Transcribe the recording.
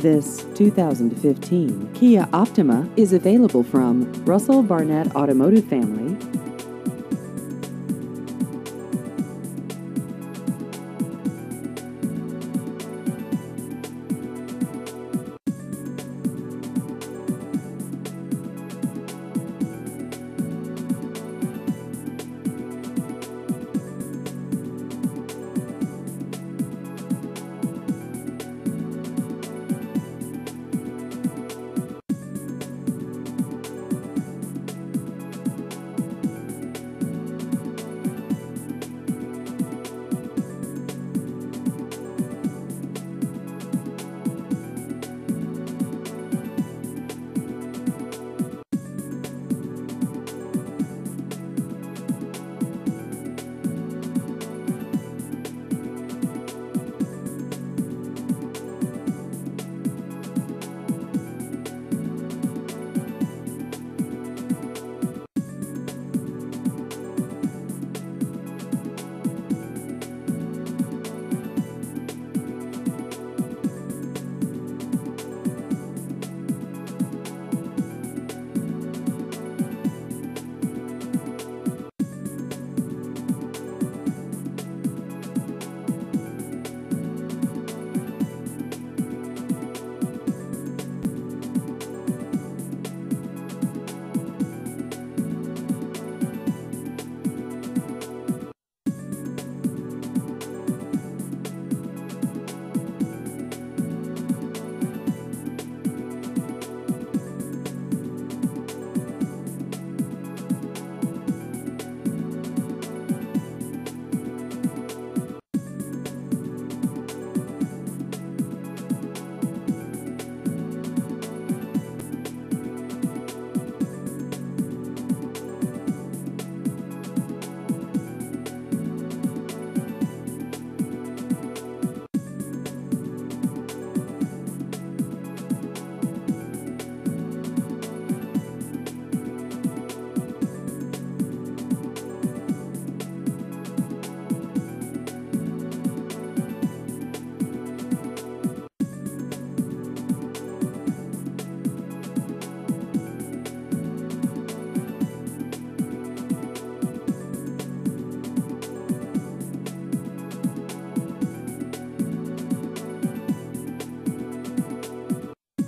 This 2015 Kia Optima is available from Russell Barnett Automotive Family.